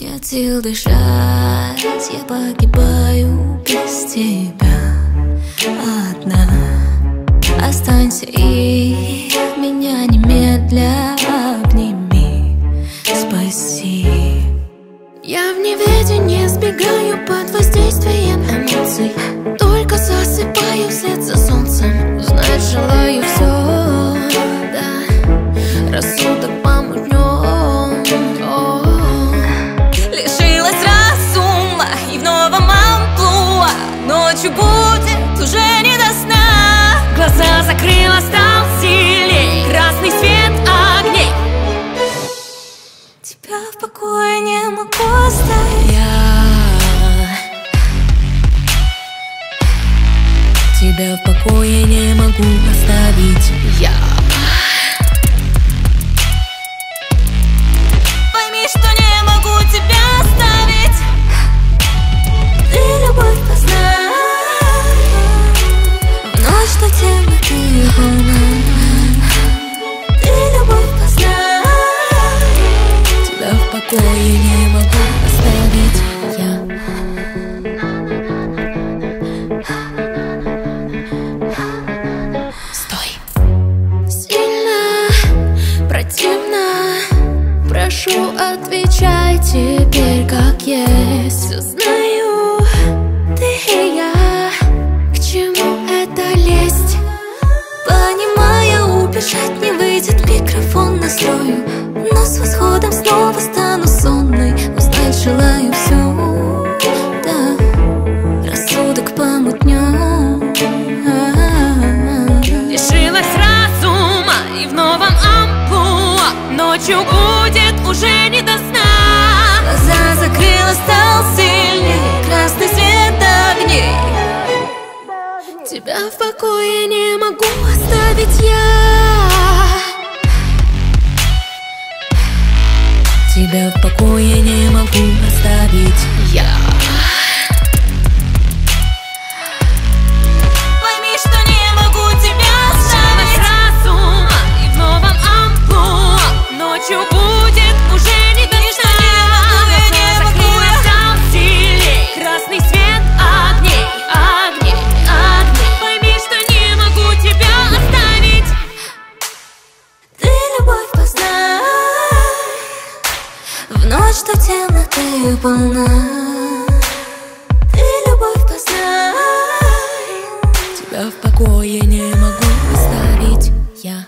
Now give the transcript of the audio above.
Нет сил дышать, я погибаю без тебя. Одна. Останься и меня немедля обними, спаси. Я в неведении сбегаю под воздействием эмоций Ночью будет уже не до сна. Глаза закрыла, стал сильней Красный свет огней. Тебя в покое не могу оставить. Я Тебя в покое не могу оставить. Я покое не могу оставить. Я Стой. Сильно, противно. Прошу, отвечай теперь как есть Ночью будет уже не до сна. Глаза закрыла, стал сильней Красный свет огней. Тебя в покое не могу оставить я. Тебя в покое не могу оставить Я Ночь, что темноты полна Ты любовь познай. Тебя в покое не могу оставить. Я